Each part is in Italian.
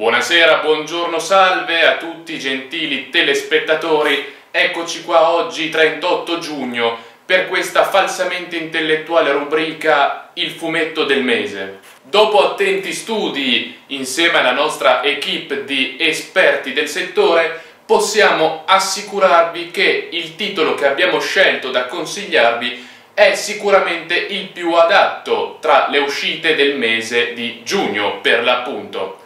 Buonasera, buongiorno, salve a tutti i gentili telespettatori. Eccoci qua oggi, 38 giugno, per questa falsamente intellettuale rubrica Il fumetto del mese. Dopo attenti studi insieme alla nostra equipe di esperti del settore, possiamo assicurarvi che il titolo che abbiamo scelto da consigliarvi è sicuramente il più adatto tra le uscite del mese di giugno, per l'appunto.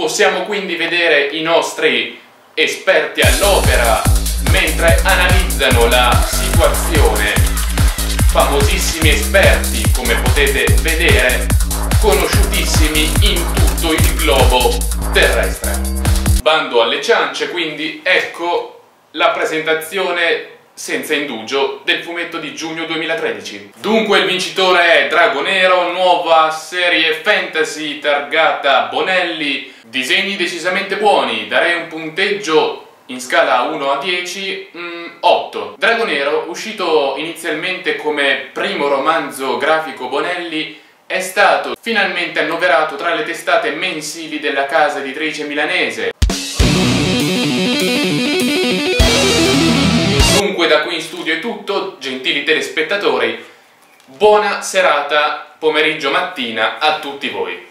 Possiamo quindi vedere i nostri esperti all'opera mentre analizzano la situazione, famosissimi esperti come potete vedere, conosciutissimi in tutto il globo terrestre. Bando alle ciance, quindi ecco la presentazione senza indugio del fumetto di giugno 2013. Dunque il vincitore è Drago Nero, nuova serie fantasy targata Bonelli, disegni decisamente buoni, darei un punteggio in scala 1 a 10, mm, 8. Drago Nero, uscito inizialmente come primo romanzo grafico Bonelli, è stato finalmente annoverato tra le testate mensili della casa editrice milanese, da qui in studio è tutto, gentili telespettatori, buona serata pomeriggio mattina a tutti voi.